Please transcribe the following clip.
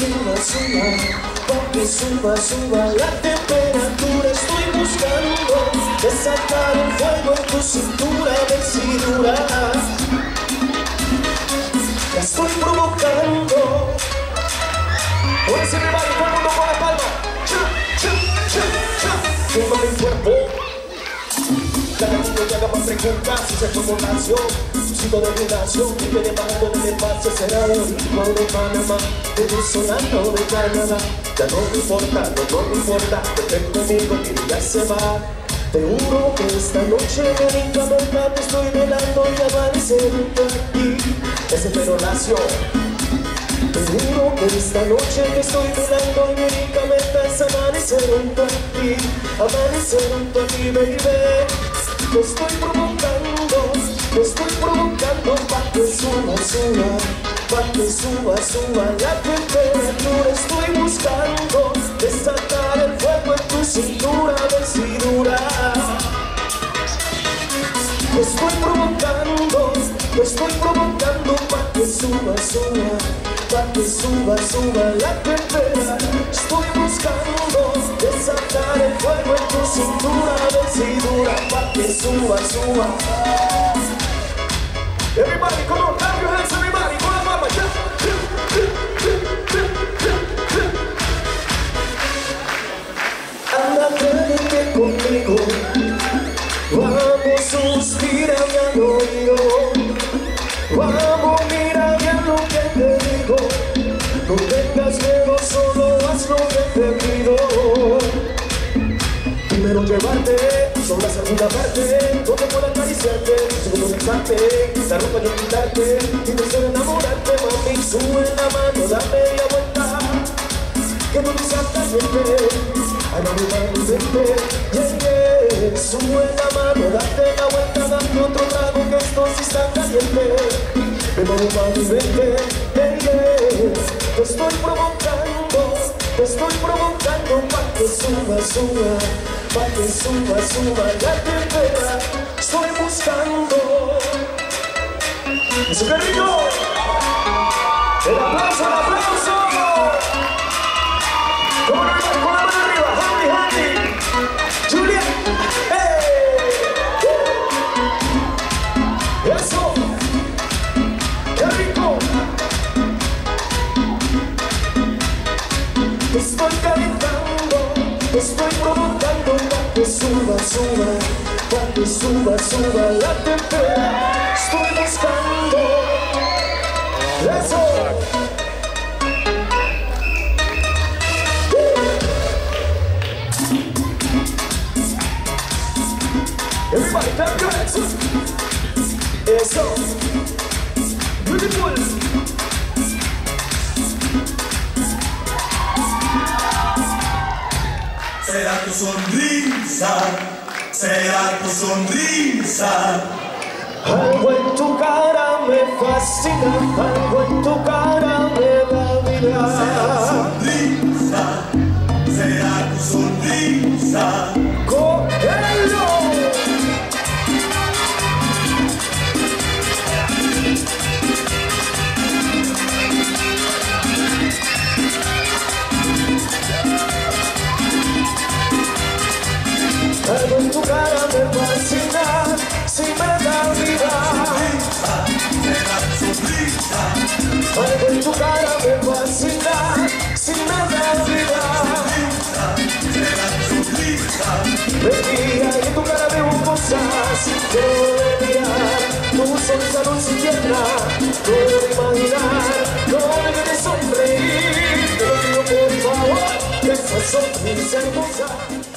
suba, suba, pa' que suba, suba la temperatura. Estoy buscando desatar el fuego en tu cintura, decidura. La estoy provocando. Ahora sí, everybody, todo el mundo con la palma. Quema mi cuerpo. Cada niño que haga más preguntas si se formulación Suscito de vibración y viene bajando del espacio Será el ritmo de Panamá Venezolano de Canadá. Ya no me importa, no, no me importa Vete conmigo que ya se va. Te juro que esta noche únicamente te estoy velando y amanecer junto a ti Ese pero nació te juro que esta noche que estoy mirando y únicamente es amanecer junto a ti Amanecer junto a ti, baby. Te estoy provocando, pa' que suba, suba la temperatura Estoy buscando desatar el fuego en tu cintura, decidura estoy provocando, estoy provocando pa' que suba, suba, pa' que suba, suba la temperatura. Estoy buscando desatar el fuego en tu cintura, decidura pa' que suba, suba. Everybody, come on, miedo, solo haz lo que te pido Primero llevarte, sobre la segunda parte Donde pueda acariciarte, segundo besarte La ropa yo quitarte, y tercero enamorarte Mami, sube la mano, dame la vuelta. Que no te saltas siempre Ay, mami, mami, vente, yeah, yeah. Sube la mano, date la vuelta, dame otro trago que esto sí está caliente Ven, mami, mami, vente, suba, suba, pa' que suba, suba la temperatura Estoy buscando ¡Eso! ¡El aplauso, el aplauso! Arriba, handy, handy. Hey. Estoy suba, suba, para que suba, suba la temperatura. Estoy buscando. Eso. Everybody clap your hands. Eso. Beautiful. Será tu sonrisa, será tu sonrisa. Algo en tu cara me fascina, algo en tu cara que debo mirar. Tu sonrisa se quiebra, no debo imaginar. Debe de sonreír, te por favor, esa sonrisa hermosa.